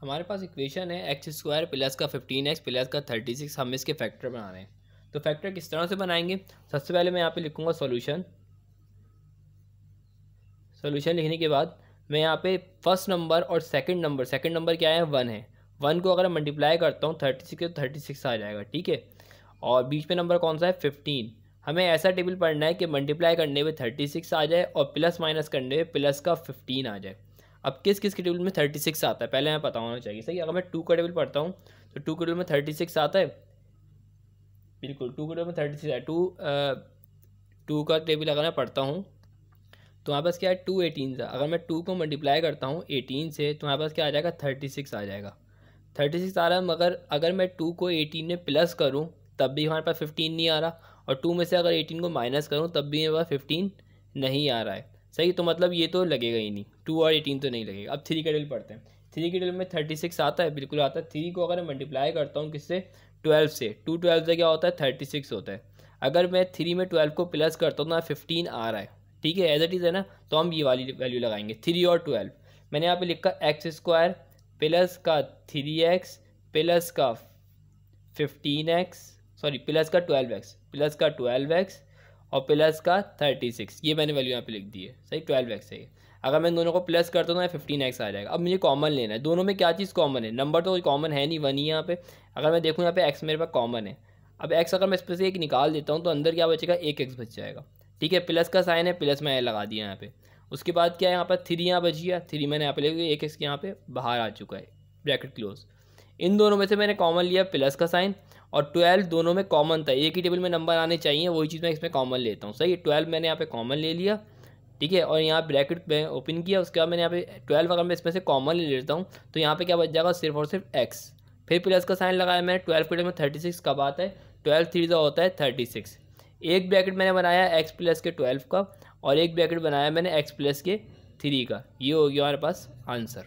हमारे पास इक्वेशन है एक्स स्क्वायर प्लस का फिफ्टीन एक्स प्लस का थर्टी सिक्स हम इसके फैक्टर बना रहे हैं। तो फैक्टर किस तरह से बनाएँगे? सबसे पहले मैं यहाँ पे लिखूँगा सॉल्यूशन सॉल्यूशन लिखने के बाद मैं यहाँ पे फ़र्स्ट नंबर और सेकंड नंबर सेकंड नंबर क्या है? वन है। वन को अगर मल्टीप्लाई करता हूँ थर्टी सिक्स तो थर्टी सिक्स आ जाएगा, ठीक है? और बीच में नंबर कौन सा है? फिफ्टीन हमें ऐसा टेबल पढ़ना है कि मल्टीप्लाई करने में थर्टी सिक्स आ जाए और प्लस माइनस करने में प्लस का फिफ्टीन आ जाए। अब किस किस के टेबल में थर्टी सिक्स आता है? पहले हमें पता होना चाहिए। सही, अगर मैं टू का टेबल पढ़ता हूँ तो टू के टेबल में थर्टी सिक्स आता है? बिल्कुल टू के टेबल में थर्टी सिक्स है टू टू का टेबल अगर मैं पढ़ता हूँ तो हमारे पास क्या है? टू एटीन से अगर मैं टू को मल्टीप्लाई करता हूँ एटीन से तो हमारे पास क्या आ जाएगा? थर्टी सिक्स आ जाएगा। थर्टी सिक्स आ रहा है, मगर अगर मैं टू को एटीन में प्लस करूँ, तब भी हमारे पास फिफ्टीन नहीं आ रहा। और टू में से अगर एटीन को माइनस करूँ, तब भी मेरे पास फिफ्टीन नहीं आ रहा है। सही तो मतलब ये तो लगेगा ही नहीं। टू और एटीन तो नहीं लगेगा। अब थ्री का डिल पढ़ते हैं। थ्री के डिल में थर्टी सिक्स आता है, बिल्कुल आता है। थ्री को अगर मैं मल्टीप्लाई करता हूँ किससे? ट्वेल्व से। टू ट्वेल्व से क्या होता है? थर्टी सिक्स होता है। अगर मैं थ्री में ट्वेल्व को प्लस करता हूँ तो फिफ्टीन आ रहा है। ठीक है? एज इट इज़ है ना? तो हम ये वाली वैल्यू लगाएँगे। थ्री और ट्वेल्व मैंने यहाँ पे लिखा एक्स स्क्वायर प्लस का थ्री एक्स प्लस का फिफ्टीन एक्स सॉरी प्लस का ट्वेल्व एक्स प्लस का ट्वेल्व एक्स और प्लस का थर्टी सिक्स। ये मैंने वैल्यू यहाँ पे लिख दी है। सही ट्वेल्व एक्स है अगर मैं दोनों को प्लस करता हूँ तो फिफ्टीन एक्स आ जाएगा। अब मुझे कॉमन लेना है। दोनों में क्या चीज़ कॉमन है? नंबर तो कोई कॉमन है नहीं वन ही यहाँ पे। अगर मैं देखूँ यहाँ पे एक्स मेरे पास कॉमन है। अब एक्स अगर मैं इस पर से एक निकाल देता हूँ तो अंदर क्या बचेगा? एक एक्स बच जाएगा। ठीक है प्लस का साइन है प्लस मैं लगा दिया यहाँ पे। उसके बाद क्या है यहाँ पर? थ्री यहाँ बच गया थ्री मैंने यहाँ पे ले एक एक्स यहाँ पे बाहर आ चुका है। ब्रैकेट क्लोज इन दोनों में से मैंने कॉमन लिया प्लस का साइन और ट्वेल्व दोनों में कॉमन था। एक ही टेबल में नंबर आने चाहिए, वही चीज़ मैं इसमें कॉमन लेता हूँ। सही, ट्वेल्व मैंने यहाँ पे कॉमन ले लिया, ठीक है? और यहाँ ब्रैकेट में ओपन किया, उसके बाद मैंने यहाँ पे ट्वेल्व अगर मैं इसमें से कॉमन ले लेता हूँ तो यहाँ पे क्या बच जाएगा? सिर्फ़ और सिर्फ़ एक्स फिर प्लस का साइन लगाया मैंने, ट्वेल्व के में थर्टी सिक्स कब आता है, ट्वेल्व थ्री जो होता है थर्टी सिक्स एक ब्रैकेट मैंने बनाया एक्स प्लस के ट्वेल्व का, और एक ब्रैकेट बनाया मैंने एक्स प्लस के थ्री का। ये हो गया हमारे पास आंसर